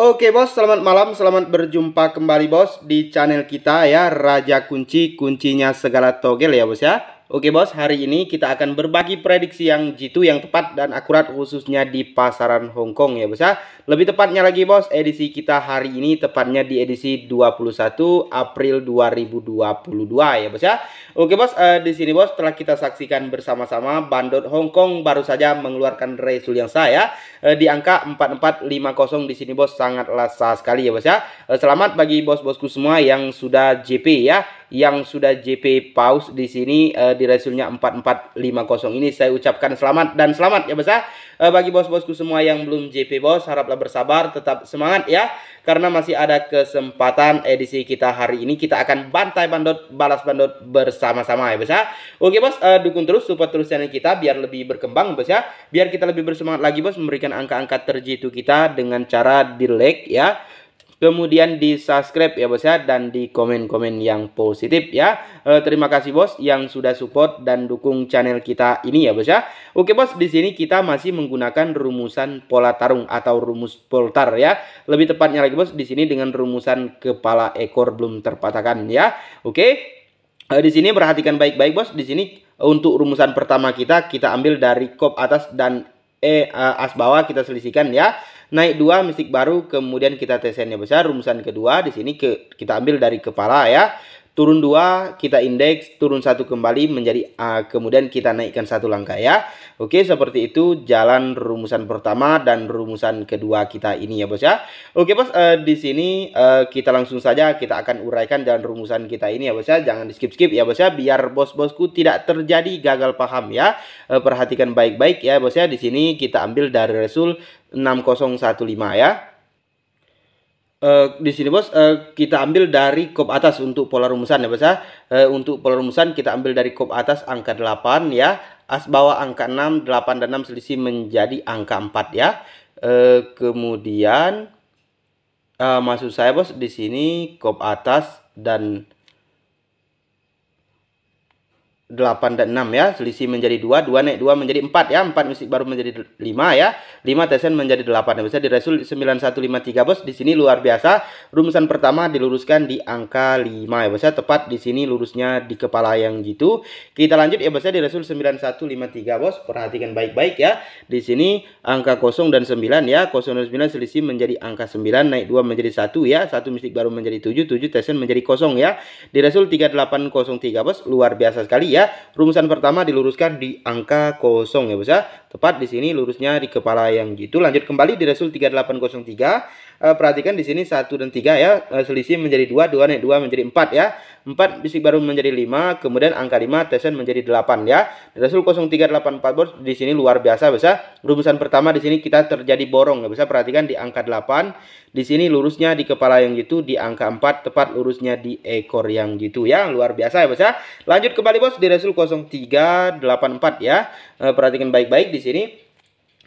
Oke bos, selamat malam, selamat berjumpa kembali bos di channel kita ya Raja Kunci, kuncinya segala togel ya bos ya Oke bos, hari ini kita akan berbagi prediksi yang jitu yang tepat dan akurat khususnya di pasaran Hong Kong ya bos ya. Lebih tepatnya lagi bos, edisi kita hari ini tepatnya di edisi 21 April 2022 ya bos ya. Oke bos, eh, di sini bos telah kita saksikan bersama-sama bandot Hong Kong baru saja mengeluarkan resul yang saya eh, di angka 4450 di sini bos sangatlah sah sekali ya bos ya. Eh, selamat bagi bos-bosku semua yang sudah JP ya yang sudah JP pause di sini uh, di resulnya 4450 ini saya ucapkan selamat dan selamat ya bos uh, bagi bos-bosku semua yang belum JP bos haraplah bersabar tetap semangat ya. Karena masih ada kesempatan edisi kita hari ini kita akan bantai bandot balas bandot bersama-sama ya bos ya. Oke bos uh, dukung terus support terus channel kita biar lebih berkembang bos ya. Biar kita lebih bersemangat lagi bos memberikan angka-angka terjitu kita dengan cara di like ya kemudian di subscribe ya bos ya dan di komen-komen yang positif ya. E, terima kasih bos yang sudah support dan dukung channel kita ini ya bos ya. Oke bos di sini kita masih menggunakan rumusan pola tarung atau rumus poltar ya. Lebih tepatnya lagi bos di sini dengan rumusan kepala ekor belum terpatahkan ya. Oke e, di sini perhatikan baik-baik bos. Di sini untuk rumusan pertama kita kita ambil dari kop atas dan e uh, as bawah kita selisihkan ya. Naik dua mistik baru kemudian kita tesennya besar rumusan kedua di sini ke kita ambil dari kepala ya turun dua kita indeks turun satu kembali menjadi A kemudian kita naikkan satu langkah ya. Oke seperti itu jalan rumusan pertama dan rumusan kedua kita ini ya bos ya. Oke bos uh, di sini uh, kita langsung saja kita akan uraikan jalan rumusan kita ini ya bos ya. Jangan di skip skip ya bos ya. Biar bos-bosku tidak terjadi gagal paham ya. Uh, perhatikan baik-baik ya bos ya. Di sini kita ambil dari resul 6015 ya Uh, di sini bos uh, kita ambil dari kop atas untuk pola rumusan ya bos ya. Uh, untuk pola rumusan kita ambil dari kop atas angka 8 ya. As bawah angka 6, 8 dan 6 selisih menjadi angka 4 ya. Uh, kemudian uh, maksud saya bos di sini kop atas dan 8 dan 6 ya. Selisih menjadi 2 2 naik 2 menjadi 4 ya. 4 mesti baru menjadi 5 ya. 5 tesen menjadi 8 ya bisa di resul 9153 bos. Di sini luar biasa. Rumusan pertama diluruskan di angka 5 ya bos ya. Tepat di sini lurusnya di kepala yang gitu kita lanjut ya bos ya. Di resul 9153 bos. Perhatikan baik-baik ya. Di sini angka 0 dan 9 ya. 0 dan 9 selisih menjadi angka 9 naik 2 menjadi 1 ya. 1 mistik baru menjadi 7 7 tesen menjadi 0 ya. Di resul 3803 bos. Luar biasa sekali ya ya. Rumusan pertama diluruskan di angka kosong ya bos ya. Tepat di sini lurusnya di kepala yang gitu. Lanjut kembali di Resul 3803 uh, perhatikan di sini 1 dan 3 ya, uh, selisih menjadi 2, 2 naik 2 menjadi 4 ya. 4 bisik baru menjadi 5, kemudian angka 5 tesen menjadi 8 ya. Rasul 0384 bos di sini luar biasa bisa. Rumusan pertama di sini kita terjadi borong ya bisa perhatikan di angka 8. Di sini lurusnya di kepala yang gitu, di angka 4 tepat lurusnya di ekor yang gitu ya. Luar biasa ya bos ya. Lanjut kembali bos di Rasul 0384 ya. Uh, perhatikan baik-baik di sini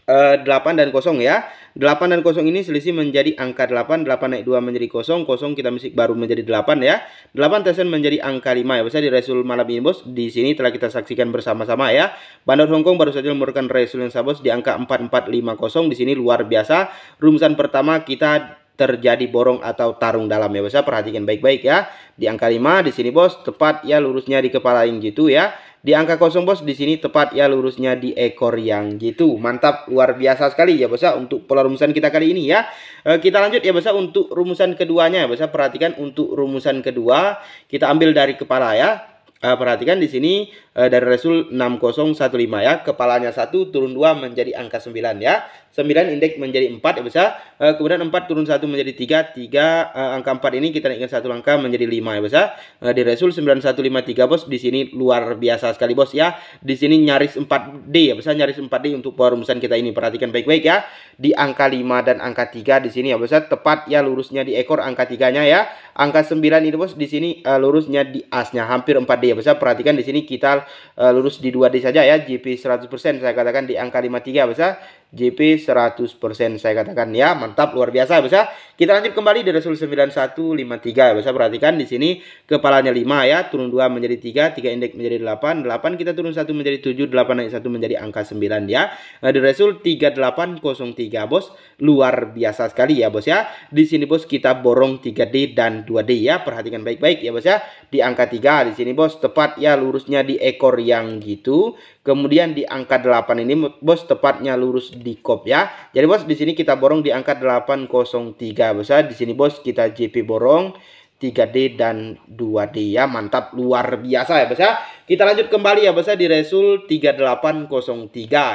uh, 8 dan 0 ya. 8 dan 0 ini selisih menjadi angka 8. 8 naik 2 menjadi 0. 0 kita musik baru menjadi 8 ya. 8 tesen menjadi angka 5 ya. Bisa di resul malam ini bos. Di sini telah kita saksikan bersama-sama ya. Bandar Hongkong baru saja mengeluarkan resul yang sabos di angka 4450. Di sini luar biasa. Rumusan pertama kita terjadi borong atau tarung dalam ya bos ya perhatikan baik-baik ya di angka 5 di sini bos tepat ya lurusnya di kepala yang gitu ya di angka kosong bos di sini tepat ya lurusnya di ekor yang gitu. Mantap luar biasa sekali ya bos untuk pola rumusan kita kali ini ya. E, kita lanjut ya bos untuk rumusan keduanya ya bos. Perhatikan untuk rumusan kedua kita ambil dari kepala ya. Uh, perhatikan di sini uh, dari Resul 6015 ya. Kepalanya 1 turun 2 menjadi angka 9 ya. 9 indeks menjadi 4 ya bisa. Uh, kemudian 4 turun 1 menjadi 3. 3 uh, angka 4 ini kita naikkan satu langkah menjadi 5 ya bisa. Uh, di Resul 9153 bos di sini luar biasa sekali bos ya. Di sini nyaris 4D ya bisa nyaris 4D untuk perumusan kita ini. Perhatikan baik-baik ya. Di angka 5 dan angka 3 di sini ya bisa tepat ya lurusnya di ekor angka 3-nya ya. Angka 9 ini bos di sini uh, lurusnya di asnya hampir 4D ya bisa perhatikan di sini kita uh, lurus di 2D saja ya GP 100% saya katakan di angka 53 bisa JP 100% saya katakan ya mantap luar biasa bos ya. Kita lanjut kembali di Rasul 9153 ya bos ya. Perhatikan di sini kepalanya 5 ya. Turun 2 menjadi 3 3 indeks menjadi 8 8 kita turun 1 menjadi 7 8 naik 1 menjadi angka 9 ya. Nah, di Rasul 3803 bos. Luar biasa sekali ya bos ya. Di sini bos kita borong 3D dan 2D ya. Perhatikan baik-baik ya bos ya. Di angka 3 di sini bos tepat ya lurusnya di ekor yang gitu Kemudian di angka 8 ini bos tepatnya lurus di kop ya. Jadi bos di sini kita borong di angka 803 bos ya. Di sini bos kita JP borong 3D dan 2D ya. Mantap luar biasa ya bos ya. Kita lanjut kembali ya bos ya di Resul 3803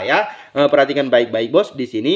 ya. Eh, perhatikan baik-baik bos di sini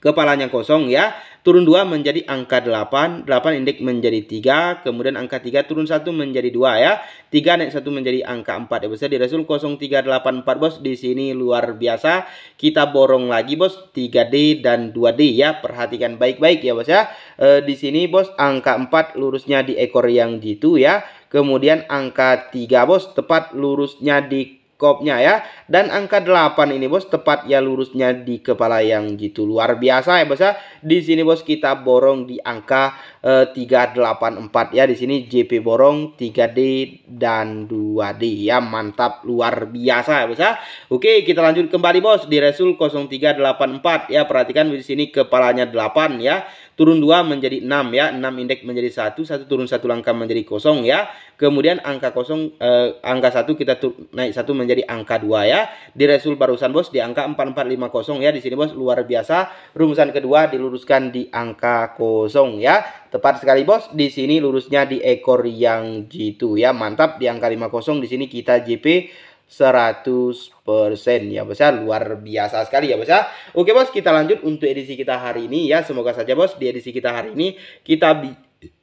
kepalanya kosong ya turun 2 menjadi angka 8, 8 indeks menjadi 3, kemudian angka 3 turun 1 menjadi 2 ya. 3 naik 1 menjadi angka 4 ya bos. Di Rasul 0384 bos di sini luar biasa. Kita borong lagi bos 3D dan 2D ya. Perhatikan baik-baik ya bos ya. E, di sini bos angka 4 lurusnya di ekor yang gitu ya. Kemudian angka 3 bos tepat lurusnya di kopnya ya. Dan angka 8 ini bos tepat ya lurusnya di kepala yang gitu luar biasa ya bos ya. Di sini bos kita borong di angka eh, 384 ya. Di sini JP borong 3D dan 2D ya. Mantap luar biasa ya bos ya. Oke, kita lanjut kembali bos di Resul 0384 ya. Perhatikan di sini kepalanya 8 ya turun 2 menjadi 6 ya. 6 indeks menjadi 1 1 turun 1 langkah menjadi kosong ya. Kemudian angka kosong eh, angka 1 kita naik 1 menjadi angka 2 ya. Di resul barusan bos di angka 4450 ya. Di sini bos luar biasa. Rumusan kedua diluruskan di angka kosong ya. Tepat sekali bos di sini lurusnya di ekor yang jitu ya. Mantap di angka 50 di sini kita JP 100% ya bos ya. Luar biasa sekali ya bos ya. Oke bos kita lanjut untuk edisi kita hari ini ya. Semoga saja bos di edisi kita hari ini kita bi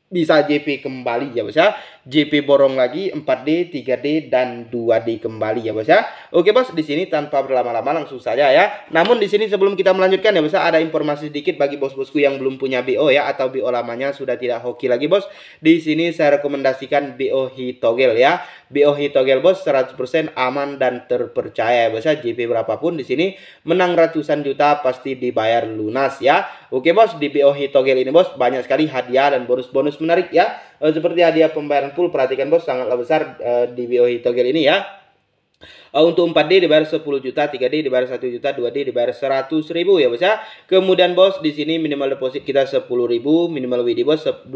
bisa JP kembali ya bos ya JP borong lagi 4D, 3D dan 2D kembali ya bos ya. Oke bos, di sini tanpa berlama-lama langsung saja ya. Namun di sini sebelum kita melanjutkan ya bos ya, ada informasi sedikit bagi bos-bosku yang belum punya BO ya atau BO lamanya sudah tidak hoki lagi bos. Di sini saya rekomendasikan BO Hitogel ya. BO Hitogel bos 100% aman dan terpercaya ya bos ya. JP berapapun di sini menang ratusan juta pasti dibayar lunas ya. Oke bos, di BO Hitogel ini bos banyak sekali hadiah dan bonus-bonus menarik ya uh, seperti hadiah pembayaran full perhatikan bos sangatlah besar uh, di BOI Togel ini ya Uh, untuk 4D dibayar 10 juta, 3D dibayar 1 juta, 2D dibayar 100 ribu ya bos ya. Kemudian bos di sini minimal deposit kita 10 ribu, minimal WD bos 25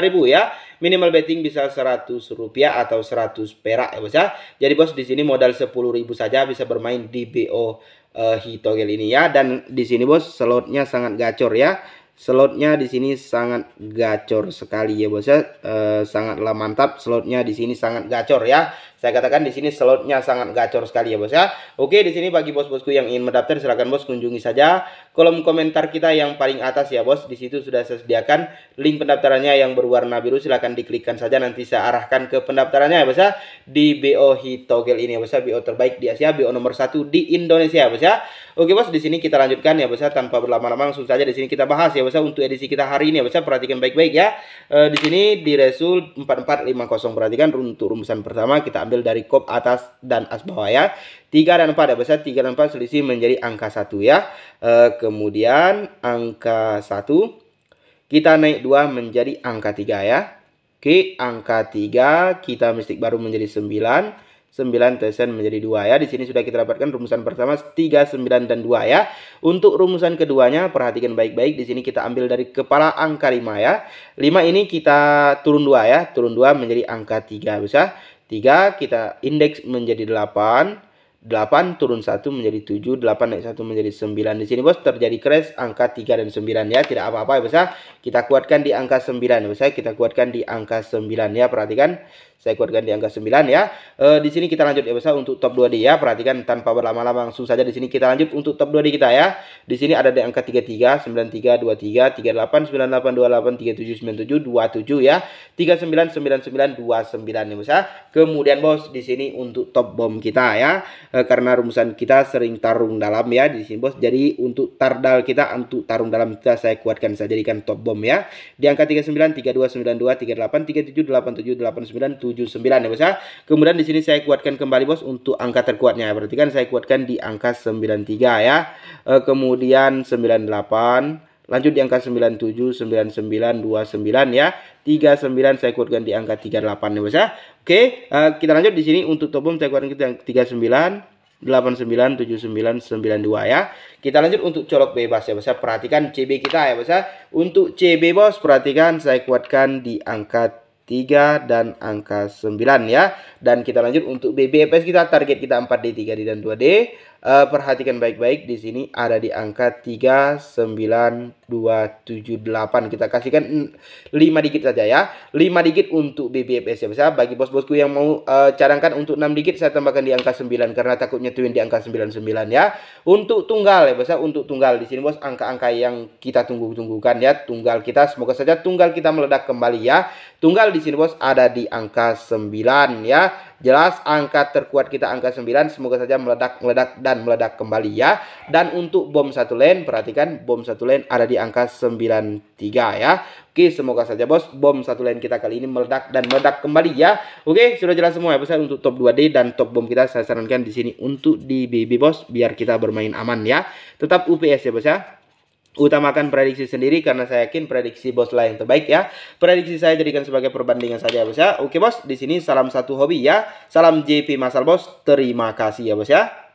ribu ya. Minimal betting bisa 100 rupiah atau 100 perak ya bos ya. Jadi bos di sini modal 10 ribu saja bisa bermain di BO uh, Hitogel ini ya. Dan di sini bos slotnya sangat gacor ya slotnya di sini sangat gacor sekali ya bos ya e, sangatlah mantap. Slotnya di sini sangat gacor ya saya katakan di sini slotnya sangat gacor sekali ya bos ya. Oke di sini bagi bos-bosku yang ingin mendaftar silahkan bos kunjungi saja kolom komentar kita yang paling atas ya bos. Di situ sudah saya sediakan link pendaftarannya yang berwarna biru. Silahkan diklikkan saja nanti saya arahkan ke pendaftarannya ya bos ya. Di BO Hitogel ini ya bos ya. BO terbaik di Asia BO nomor satu di Indonesia ya bos ya. Oke bos di sini kita lanjutkan ya bos ya. Tanpa berlama-lama langsung saja di sini kita bahas ya bos ya untuk edisi kita hari ini ya bos ya. Perhatikan baik-baik ya. E, di sini di Resul 4450 perhatikan untuk rumusan pertama kita dari kop atas dan as bawah ya 3 dan 4 ya bos ya 3 dan 4 selisih menjadi angka 1 ya e, kemudian angka 1 kita naik 2 menjadi angka 3 ya Oke angka 3 kita mistik baru menjadi 9 9 tesen menjadi 2 ya. Di sini sudah kita dapatkan rumusan pertama 3, 9 dan 2 ya. Untuk rumusan keduanya perhatikan baik-baik. Di sini kita ambil dari kepala angka 5 ya. 5 ini kita turun 2 ya. Turun 2 menjadi angka 3 bisa. 3 kita indeks menjadi 8. 8 turun 1 menjadi 7, 8 naik 1 menjadi 9. Di sini bos terjadi crash angka 3 dan 9 ya, tidak apa-apa ya bos ya. Kita kuatkan di angka 9 ya bos ya, kita kuatkan di angka 9 ya, perhatikan saya kuatkan di angka 9 ya. E, di sini kita lanjut ya bos ya untuk top 2D ya, perhatikan tanpa berlama-lama langsung saja di sini kita lanjut untuk top 2D kita ya. Di sini ada di angka 33, 93, 23, 38, 98, 28, 37, 97, 27 ya. 39, 99, 29 ya bos ya. Kemudian bos di sini untuk top bom kita ya. Uh, karena rumusan kita sering tarung dalam ya di sini bos. Jadi untuk tardal kita untuk tarung dalam kita saya kuatkan saya jadikan top bom ya. Di angka 39 32 92 38 37 87 89 79 ya bos ya. Kemudian di sini saya kuatkan kembali bos untuk angka terkuatnya. Berarti kan saya kuatkan di angka 93 ya. Uh, kemudian 98 Lanjut di angka 97, 99, 29 ya. 39 saya kuatkan di angka 38 ya Bos ya. Oke, uh, kita lanjut di sini untuk top bom saya kuatkan kita 39 89 79 92 ya. Kita lanjut untuk colok bebas ya Bos ya. Perhatikan CB kita ya Bos ya. Untuk CB Bos perhatikan saya kuatkan di angka 3 dan angka 9 ya. Dan kita lanjut untuk BBFS kita target kita 4D, 3D dan 2D uh, perhatikan baik-baik di sini ada di angka 39278 kita kasihkan 5 digit saja ya. 5 digit untuk BBFS ya. Bisa bagi bos-bosku yang mau uh, cadangkan untuk 6 digit saya tambahkan di angka 9 karena takutnya twin di angka 99 ya. Untuk tunggal ya bisa untuk tunggal di sini bos angka-angka yang kita tunggu-tunggukan ya. Tunggal kita semoga saja tunggal kita meledak kembali ya. Tunggal di sini bos ada di angka 9 ya Jelas angka terkuat kita angka 9 semoga saja meledak meledak dan meledak kembali ya. Dan untuk bom satu lane perhatikan bom satu lane ada di angka 93 ya. Oke, semoga saja bos bom satu lane kita kali ini meledak dan meledak kembali ya. Oke, sudah jelas semua ya bos untuk top 2D dan top bom kita saya sarankan di sini untuk di BB bos biar kita bermain aman ya. Tetap UPS ya bos ya utamakan prediksi sendiri karena saya yakin prediksi bos lah yang terbaik ya. Prediksi saya jadikan sebagai perbandingan saja bos ya. Oke bos, di sini salam satu hobi ya. Salam JP Masal bos. Terima kasih ya bos ya.